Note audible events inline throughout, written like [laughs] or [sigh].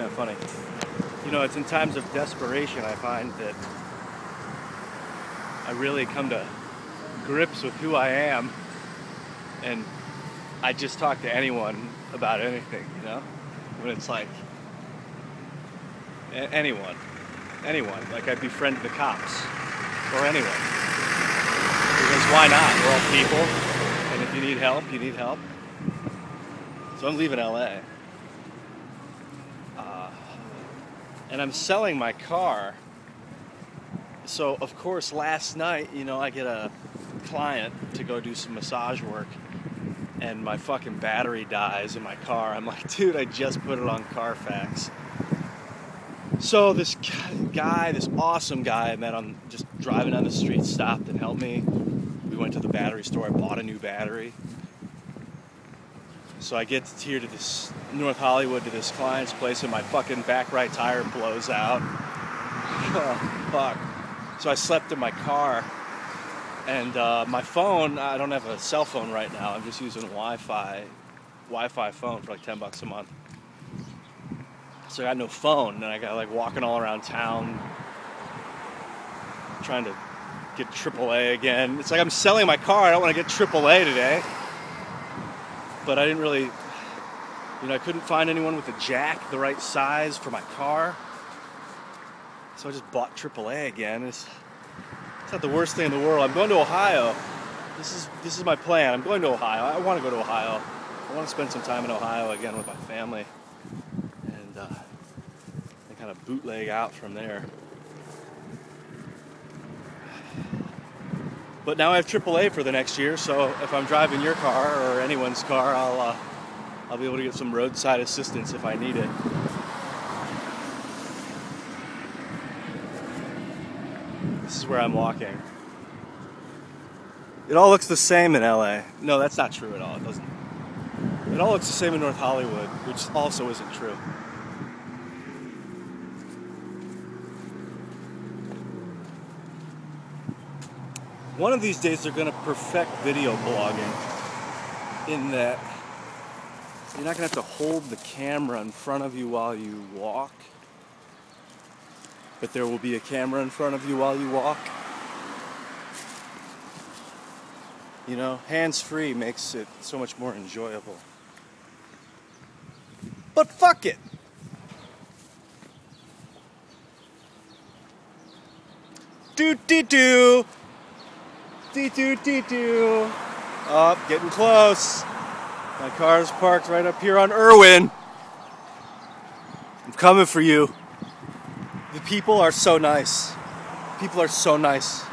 Yeah, funny. You know, it's in times of desperation I find that I really come to grips with who I am and I just talk to anyone about anything, you know? When it's like anyone, anyone. Like I befriend the cops or anyone. Because why not? We're all people. And if you need help, you need help. So I'm leaving LA. Uh, and I'm selling my car. So, of course, last night, you know, I get a client to go do some massage work and my fucking battery dies in my car. I'm like, [laughs] dude, I just put it on Carfax. So this guy, this awesome guy I met on just driving down the street, stopped and helped me. We went to the battery store. I bought a new battery. So I get here to this North Hollywood to this client's place, and my fucking back right tire blows out. [laughs] oh, fuck. So I slept in my car, and uh, my phone. I don't have a cell phone right now. I'm just using Wi-Fi, Wi-Fi phone for like ten bucks a month. So I got no phone, and I got like walking all around town, trying to get AAA again. It's like I'm selling my car. I don't want to get AAA today, but I didn't really, you know, I couldn't find anyone with a jack the right size for my car. So I just bought AAA again. It's, it's not the worst thing in the world. I'm going to Ohio. This is this is my plan. I'm going to Ohio. I want to go to Ohio. I want to spend some time in Ohio again with my family, and, uh, kind of bootleg out from there. But now I have AAA for the next year, so if I'm driving your car or anyone's car, I'll uh, I'll be able to get some roadside assistance if I need it. This is where I'm walking. It all looks the same in LA. No, that's not true at all. It doesn't. It all looks the same in North Hollywood, which also isn't true. One of these days they're going to perfect video blogging in that you're not going to have to hold the camera in front of you while you walk, but there will be a camera in front of you while you walk. You know, hands free makes it so much more enjoyable. But fuck it! Do dee doo! Dee doo dee doo! Up, getting close. My car's parked right up here on Irwin. I'm coming for you. The people are so nice. People are so nice.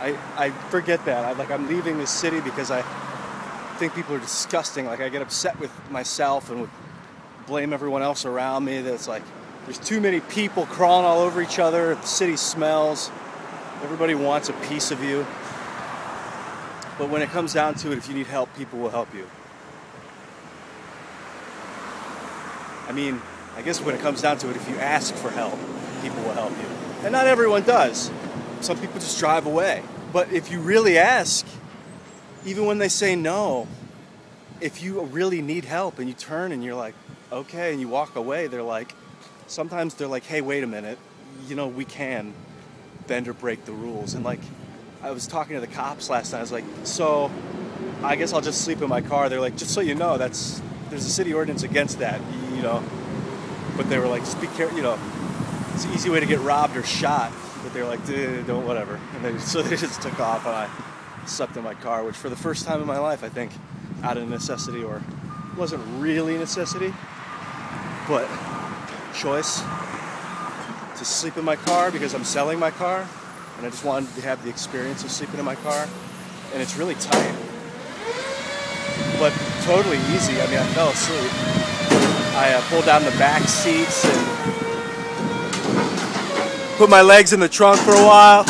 I, I forget that. I like I'm leaving this city because I think people are disgusting. Like I get upset with myself and would blame everyone else around me. That's like there's too many people crawling all over each other. The city smells. Everybody wants a piece of you. But when it comes down to it, if you need help, people will help you. I mean, I guess when it comes down to it, if you ask for help, people will help you. And not everyone does. Some people just drive away. But if you really ask, even when they say no, if you really need help and you turn and you're like, okay, and you walk away, they're like, sometimes they're like, hey, wait a minute, you know, we can bend or break the rules. And like, I was talking to the cops last night. I was like, so I guess I'll just sleep in my car. They're like, just so you know, that's there's a city ordinance against that, you know. But they were like, just be careful, you know. It's an easy way to get robbed or shot. But they were like, don't whatever. [laughs] And they [laughs] so they just took off, and I slept in my car, which for the first time in my life, I think, out of necessity or wasn't really necessity, but choice to sleep in my car because I'm selling my car and I just wanted to have the experience of sleeping in my car. And it's really tight, but totally easy. I mean, I fell asleep. I uh, pulled down the back seats and put my legs in the trunk for a while.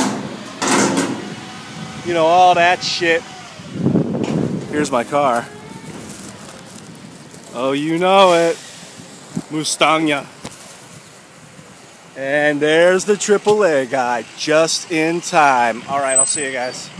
You know, all that shit. Here's my car. Oh, you know it. Mustangna. And there's the AAA guy, just in time. All right, I'll see you guys.